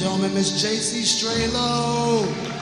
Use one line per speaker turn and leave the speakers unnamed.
gentlemen, Miss J.C. Straylow.